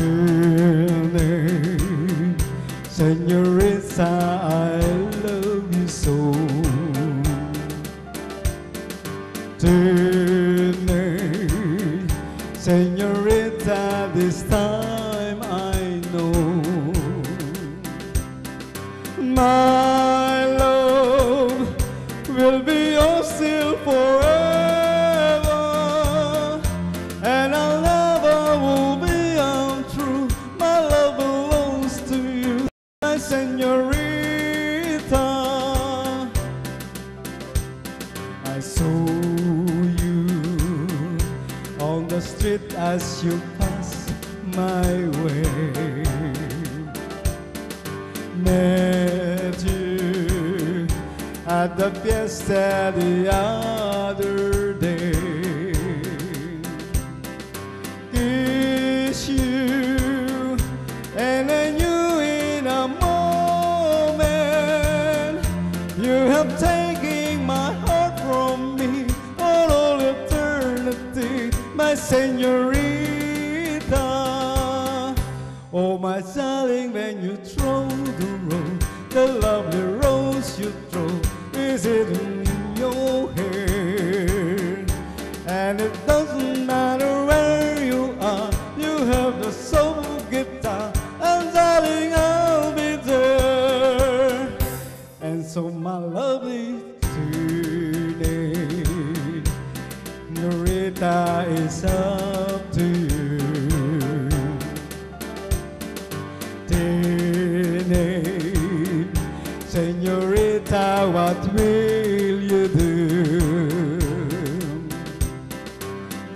Tonight, Senorita, I love you so. Tonight, Senorita, this time I know my senorita. I saw you on the street as you passed my way. Met you at the fiesta the other you have taken my heart from me for all eternity, my senorita. Oh, my darling, when you throw the rose, the lovely rose you throw, is it so, my lovely today, Norita is up to you. Tonight, Senorita, what will you do?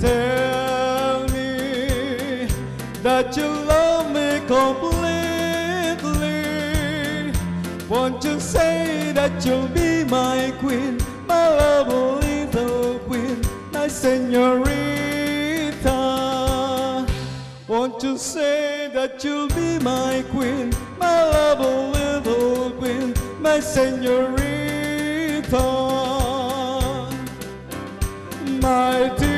Tell me that you love me completely. Won't you say that you'll be my queen, my lovely little queen, my senorita? Won't you say that you'll be my queen, my lovely little queen, my senorita? My dear